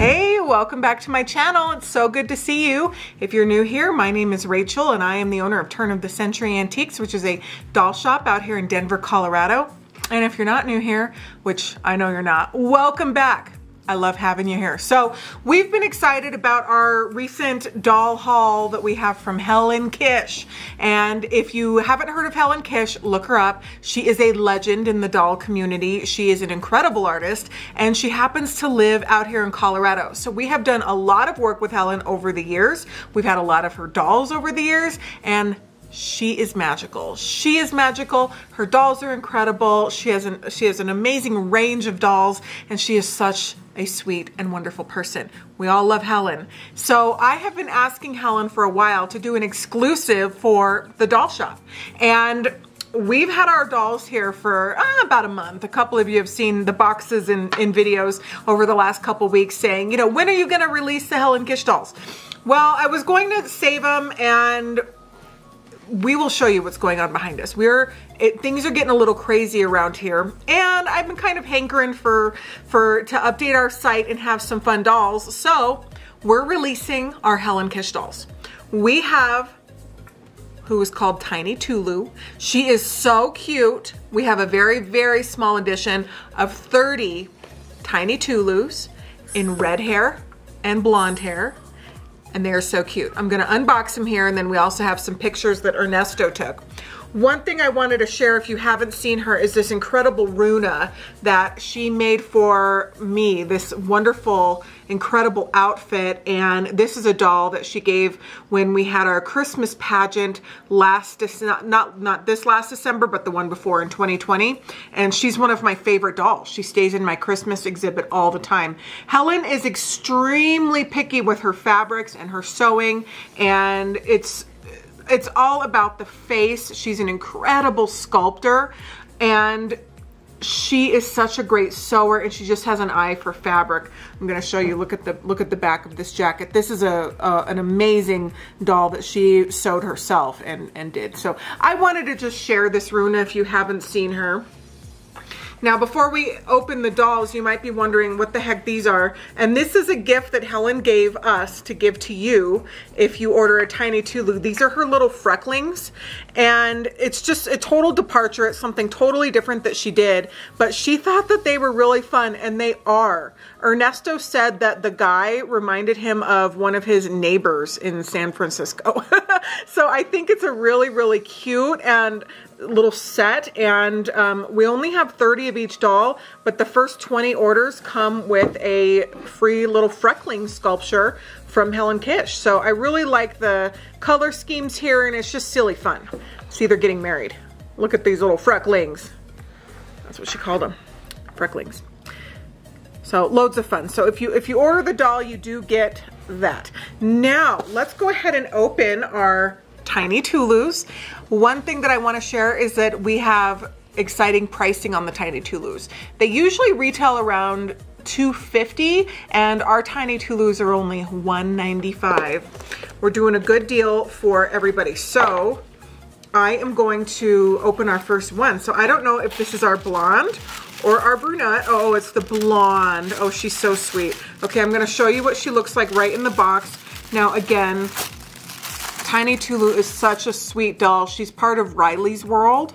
Hey, welcome back to my channel. It's so good to see you. If you're new here, my name is Rachel and I am the owner of Turn of the Century Antiques, which is a doll shop out here in Denver, Colorado. And if you're not new here, which I know you're not, welcome back. I love having you here. So we've been excited about our recent doll haul that we have from Helen Kish. And if you haven't heard of Helen Kish, look her up. She is a legend in the doll community. She is an incredible artist and she happens to live out here in Colorado. So we have done a lot of work with Helen over the years. We've had a lot of her dolls over the years and she is magical. She is magical. Her dolls are incredible. She has an she has an amazing range of dolls and she is such a sweet and wonderful person. We all love Helen. So I have been asking Helen for a while to do an exclusive for the doll shop. And we've had our dolls here for uh, about a month. A couple of you have seen the boxes in, in videos over the last couple weeks saying, you know, when are you gonna release the Helen Kish dolls? Well, I was going to save them and we will show you what's going on behind us. We're it, things are getting a little crazy around here, and I've been kind of hankering for for to update our site and have some fun dolls. So we're releasing our Helen Kish dolls. We have who is called Tiny Tooloo. She is so cute. We have a very, very small edition of 30 Tiny Tooloos in red hair and blonde hair and they are so cute. I'm gonna unbox them here and then we also have some pictures that Ernesto took. One thing I wanted to share if you haven't seen her is this incredible Runa that she made for me, this wonderful, incredible outfit. And this is a doll that she gave when we had our Christmas pageant last, not, not, not this last December, but the one before in 2020. And she's one of my favorite dolls. She stays in my Christmas exhibit all the time. Helen is extremely picky with her fabrics and her sewing and it's it's all about the face. She's an incredible sculptor and she is such a great sewer and she just has an eye for fabric. I'm gonna show you, look at the look at the back of this jacket. This is a, a an amazing doll that she sewed herself and, and did. So I wanted to just share this Runa if you haven't seen her. Now, before we open the dolls, you might be wondering what the heck these are. And this is a gift that Helen gave us to give to you if you order a Tiny Tooloo. These are her little frecklings. And it's just a total departure. It's something totally different that she did. But she thought that they were really fun, and they are. Ernesto said that the guy reminded him of one of his neighbors in San Francisco. so I think it's a really, really cute and little set. And um, we only have 30 of each doll but the first 20 orders come with a free little freckling sculpture from Helen Kish. So I really like the color schemes here and it's just silly fun. See they're getting married. Look at these little frecklings. That's what she called them frecklings so loads of fun so if you if you order the doll you do get that now let's go ahead and open our Tiny Tooloos. One thing that I wanna share is that we have exciting pricing on the Tiny Tooloos. They usually retail around 250 and our Tiny Tooloos are only 195. We're doing a good deal for everybody. So I am going to open our first one. So I don't know if this is our blonde or our brunette. Oh, it's the blonde. Oh, she's so sweet. Okay, I'm gonna show you what she looks like right in the box. Now again, Tiny Tooloo is such a sweet doll. She's part of Riley's world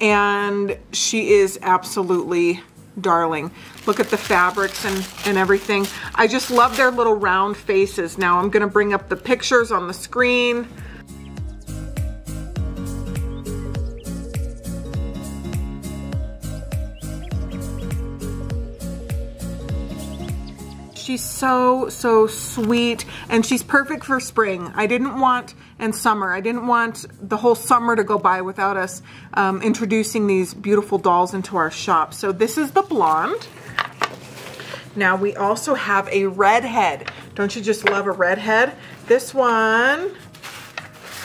and she is absolutely darling. Look at the fabrics and, and everything. I just love their little round faces. Now I'm gonna bring up the pictures on the screen. She's so, so sweet and she's perfect for spring. I didn't want, and summer, I didn't want the whole summer to go by without us um, introducing these beautiful dolls into our shop. So this is the blonde. Now we also have a redhead. Don't you just love a redhead? This one,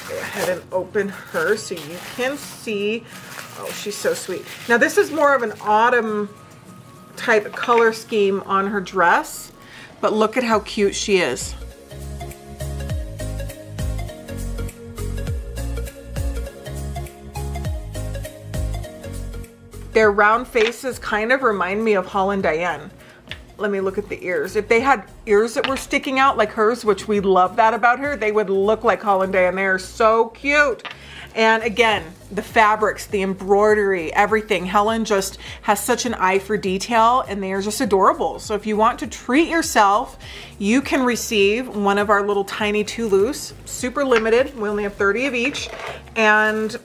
go ahead and open her so you can see. Oh, she's so sweet. Now this is more of an autumn type color scheme on her dress. But look at how cute she is. Their round faces kind of remind me of Holland Diane. let me look at the ears. If they had ears that were sticking out like hers, which we love that about her, they would look like Hollandaise and they are so cute. And again, the fabrics, the embroidery, everything. Helen just has such an eye for detail and they are just adorable. So if you want to treat yourself, you can receive one of our little tiny Tooloos, super limited. We only have 30 of each. And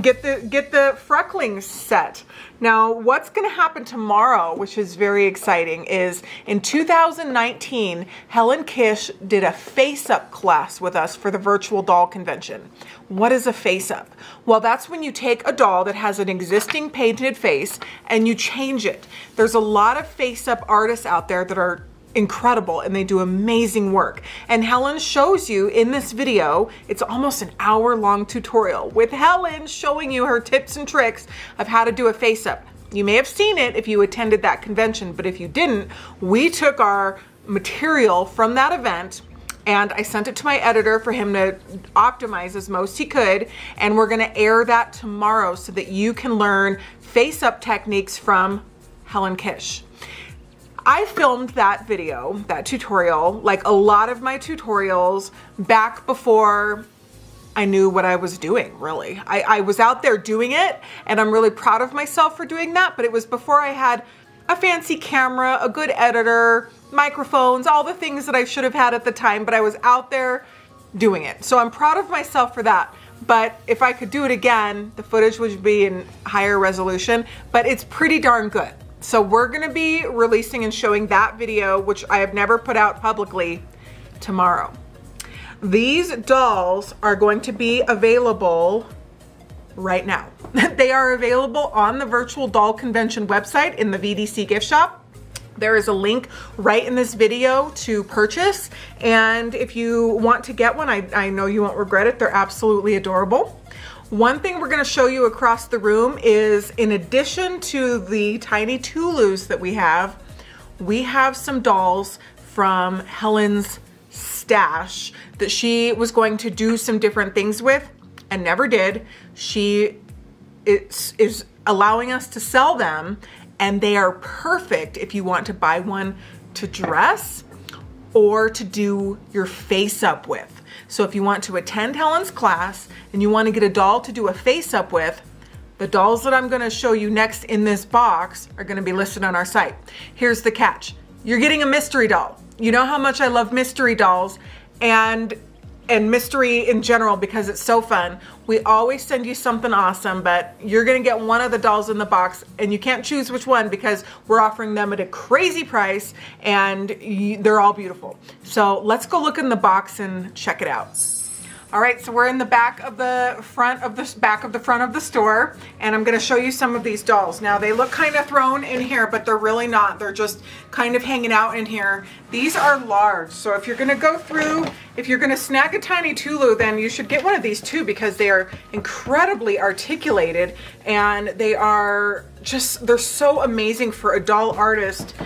get the get the Frecklings set. Now, what's going to happen tomorrow, which is very exciting, is in 2019, Helen Kish did a face-up class with us for the virtual doll convention. What is a face-up? Well, that's when you take a doll that has an existing painted face and you change it. There's a lot of face-up artists out there that are incredible and they do amazing work. And Helen shows you in this video, it's almost an hour long tutorial with Helen showing you her tips and tricks of how to do a face up. You may have seen it if you attended that convention, but if you didn't, we took our material from that event and I sent it to my editor for him to optimize as most he could. And we're gonna air that tomorrow so that you can learn face up techniques from Helen Kish. I filmed that video, that tutorial, like a lot of my tutorials back before I knew what I was doing, really. I, I, was out there doing it and I'm really proud of myself for doing that, but it was before I had a fancy camera, a good editor, microphones, all the things that I should have had at the time, but I was out there doing it. So I'm proud of myself for that. But if I could do it again, the footage would be in higher resolution, but it's pretty darn good. So we're gonna be releasing and showing that video, which I have never put out publicly, tomorrow. These dolls are going to be available right now. they are available on the Virtual Doll Convention website in the VDC gift shop. There is a link right in this video to purchase. And if you want to get one, I, I know you won't regret it. They're absolutely adorable. One thing we're gonna show you across the room is in addition to the tiny Tooloos that we have, we have some dolls from Helen's stash that she was going to do some different things with and never did. She is, is allowing us to sell them and they are perfect if you want to buy one to dress or to do your face up with. So if you want to attend Helen's class and you want to get a doll to do a face up with, the dolls that I'm gonna show you next in this box are gonna be listed on our site. Here's the catch. You're getting a mystery doll. You know how much I love mystery dolls and and mystery in general because it's so fun. We always send you something awesome, but you're gonna get one of the dolls in the box and you can't choose which one because we're offering them at a crazy price and they're all beautiful. So let's go look in the box and check it out. All right, so we're in the back of the front of the back of the front of the store, and I'm gonna show you some of these dolls. Now they look kind of thrown in here, but they're really not. They're just kind of hanging out in here. These are large, so if you're gonna go through, if you're gonna snag a tiny Tooloo, then you should get one of these too because they are incredibly articulated and they are just, they're so amazing for a doll artist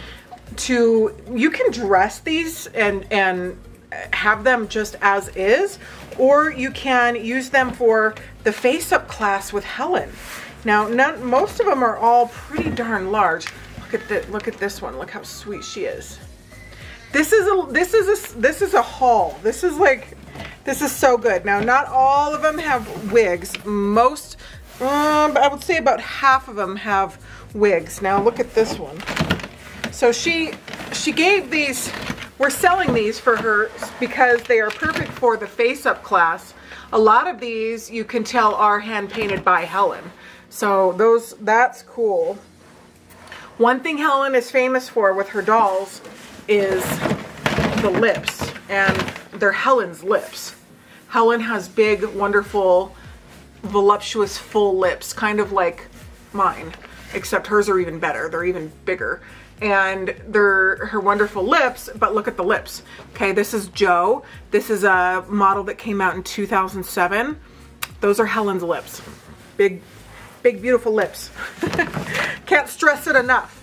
to, you can dress these and, and have them just as is, or you can use them for the face-up class with Helen. Now, none, most of them are all pretty darn large. Look at the, look at this one. Look how sweet she is. This is a this is a this is a haul. This is like this is so good. Now, not all of them have wigs. Most, um, I would say about half of them have wigs. Now, look at this one. So she she gave these we're selling these for her because they are perfect for the face-up class. A lot of these you can tell are hand painted by Helen. So those that's cool. One thing Helen is famous for with her dolls is the lips and they're Helen's lips. Helen has big, wonderful, voluptuous, full lips, kind of like mine, except hers are even better. They're even bigger and they're her wonderful lips, but look at the lips. Okay, this is Joe. This is a model that came out in 2007. Those are Helen's lips. Big, big, beautiful lips. Can't stress it enough.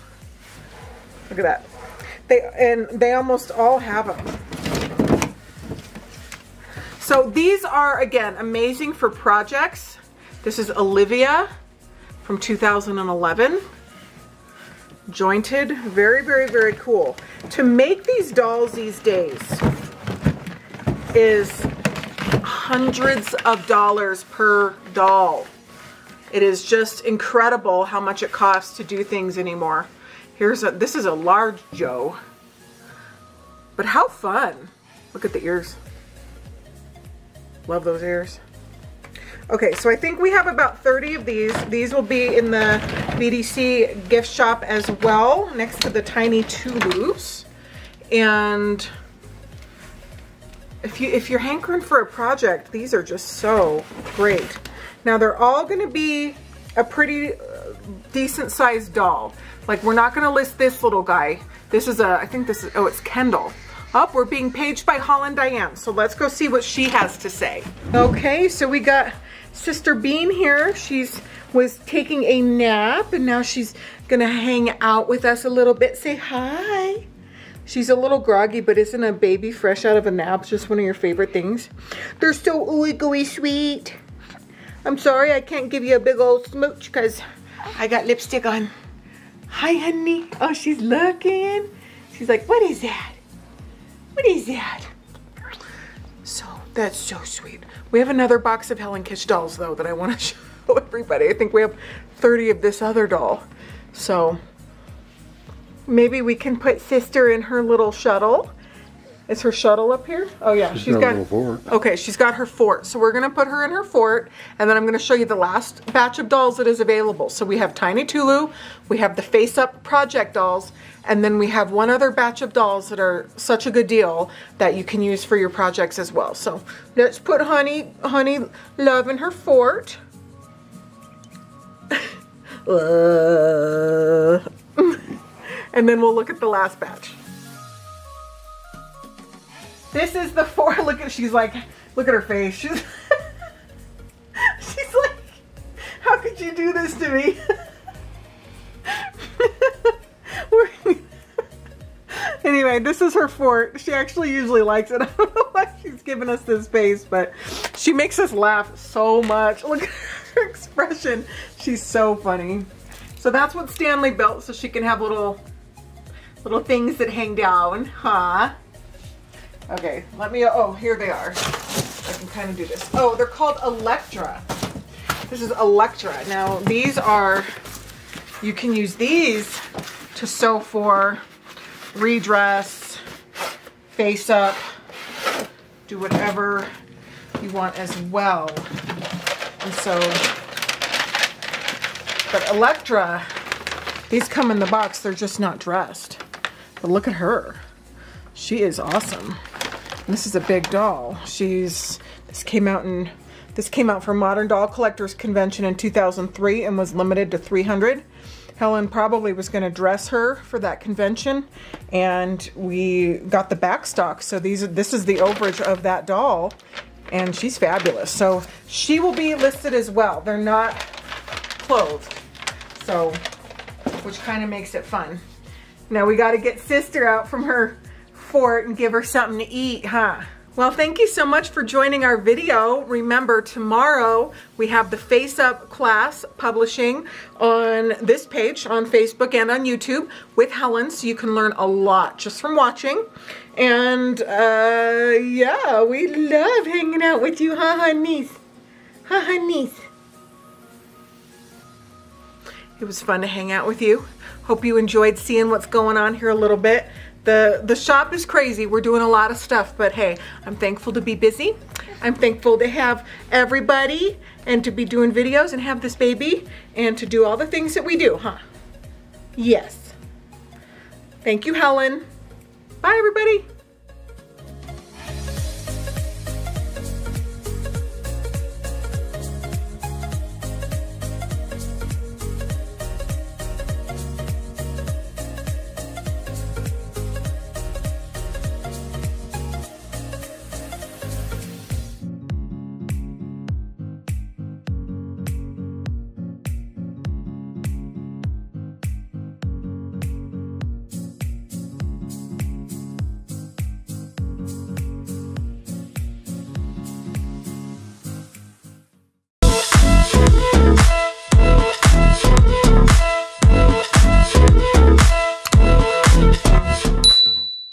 Look at that. They And they almost all have them. So these are, again, amazing for projects. This is Olivia from 2011. Jointed. Very, very, very cool. To make these dolls these days is hundreds of dollars per doll. It is just incredible how much it costs to do things anymore. Here's a, this is a large Joe. But how fun. Look at the ears. Love those ears. Okay, so I think we have about 30 of these. These will be in the VDC gift shop as well, next to the tiny Tooloos. And if, you, if you're hankering for a project, these are just so great. Now they're all gonna be a pretty uh, decent sized doll. Like we're not gonna list this little guy. This is a, I think this is, oh, it's Kendall. Up, oh, we're being paged by Holland Diane. So let's go see what she has to say. Okay, so we got Sister Bean here. She's was taking a nap and now she's gonna hang out with us a little bit. Say hi. She's a little groggy, but isn't a baby fresh out of a nap just one of your favorite things? They're so ooey gooey sweet. I'm sorry I can't give you a big old smooch because I got lipstick on. Hi, honey. Oh, she's looking. She's like, what is that? What is that? So, that's so sweet. We have another box of Helen Kish dolls though that I want to show everybody. I think we have 30 of this other doll. So maybe we can put sister in her little shuttle. Is her shuttle up here? Oh yeah, she's, she's got, got Okay, she's got her fort. So we're gonna put her in her fort and then I'm gonna show you the last batch of dolls that is available. So we have Tiny Tooloo, we have the Face Up Project dolls, and then we have one other batch of dolls that are such a good deal that you can use for your projects as well. So let's put Honey, Honey Love in her fort. Uh, and then we'll look at the last batch. This is the fort. Look at, she's like, look at her face. She's, she's like, how could you do this to me? anyway, this is her fort. She actually usually likes it. I don't know why she's giving us this face, but she makes us laugh so much. Look at her expression. She's so funny. So that's what Stanley built so she can have little little things that hang down, huh? Okay, let me, oh, here they are. I can kind of do this. Oh, they're called Electra. This is Electra. Now, these are, you can use these to sew for redress, face up, do whatever you want as well. And so, but Electra, these come in the box, they're just not dressed. But look at her. She is awesome. This is a big doll. She's, this came out in, this came out for Modern Doll Collectors Convention in 2003 and was limited to 300. Helen probably was going to dress her for that convention and we got the back stock. So these this is the overage of that doll and she's fabulous. So she will be listed as well. They're not clothed. So, which kind of makes it fun. Now we got to get sister out from her and give her something to eat, huh? Well, thank you so much for joining our video. Remember, tomorrow we have the Face Up class publishing on this page on Facebook and on YouTube with Helen, so you can learn a lot just from watching. And, uh, yeah, we love hanging out with you, huh, honeys? Huh, honeys? It was fun to hang out with you. Hope you enjoyed seeing what's going on here a little bit. The, the shop is crazy. We're doing a lot of stuff, but hey, I'm thankful to be busy. I'm thankful to have everybody and to be doing videos and have this baby and to do all the things that we do, huh? Yes. Thank you, Helen. Bye, everybody.